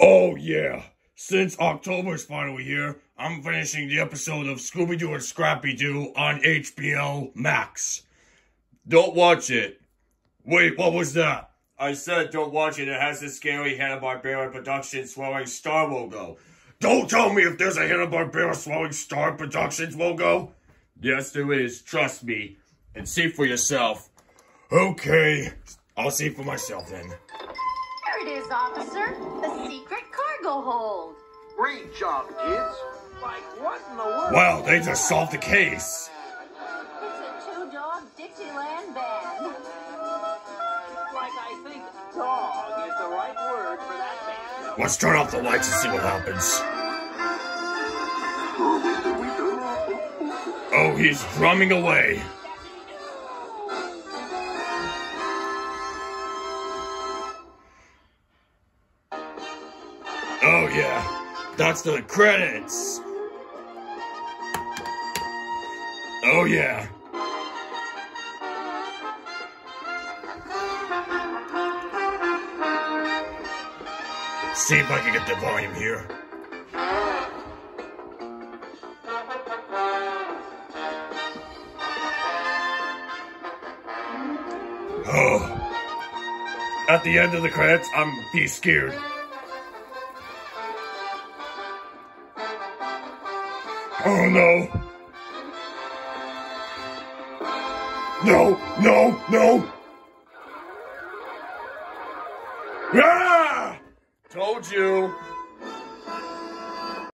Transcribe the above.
Oh, yeah. Since October's finally here, I'm finishing the episode of Scooby Doo and Scrappy Doo on HBO Max. Don't watch it. Wait, what was that? I said don't watch it. It has the scary Hanna-Barbera Productions swelling star logo. Don't tell me if there's a Hanna-Barbera swelling star Productions logo. Yes, there is. Trust me. And see for yourself. Okay. I'll see for myself then. There it is, officer. The hold. Great job, kids. Like, what in the world? Wow, they just solved the case. It's a two-dog Dixieland band. Like, I think dog is the right word for that band. Let's turn off the lights and see what happens. Oh, he's drumming away. Oh, yeah. That's the credits. Oh, yeah. See if I can get the volume here. Oh. At the end of the credits, I'm be scared. Oh no. No, no, no. Ah! Told you.